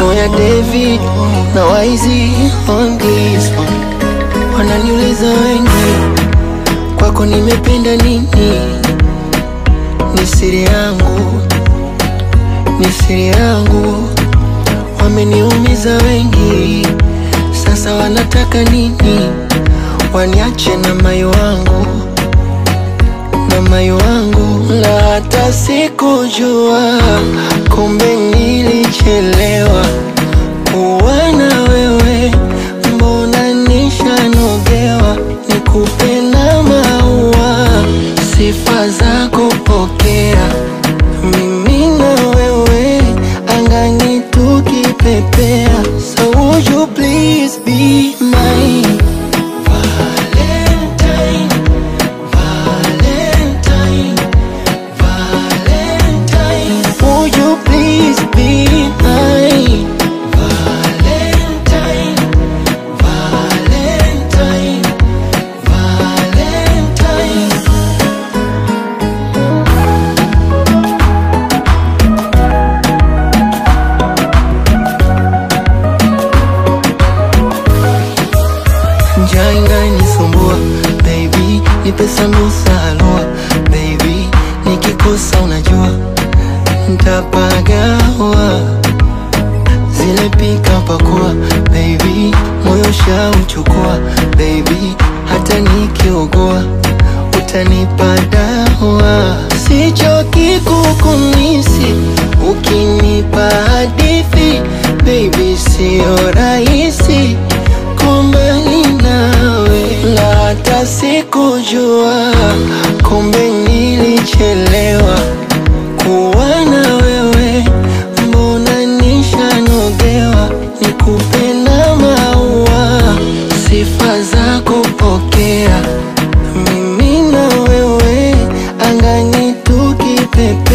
Moya David na Waizi ongis. Wananiuliza wengi, kwako nimependa nini? Ni siri yangu, ni siri yangu. Wameniumiza wengi, sasa wanataka nini? Waniache na mayo wangu sikujua, kumbe nilichelewa. Kuwa na wewe, mbona nishanogewa, nikupe na maua, sifa baby, nusa halua baby, nikikosa unajua ntapagawa zile pika pakua baby, moyo shauchukua baby, hata nikiugua utanipa dawa, sichoki kukumisi ukinipa hadithi baby, sio rahisi na sikujua, kumbe nilichelewa kuwa na wewe, mbona nishanogewa? Nikupenda maua, sifa za kupokea, mimi na wewe angani tukipepea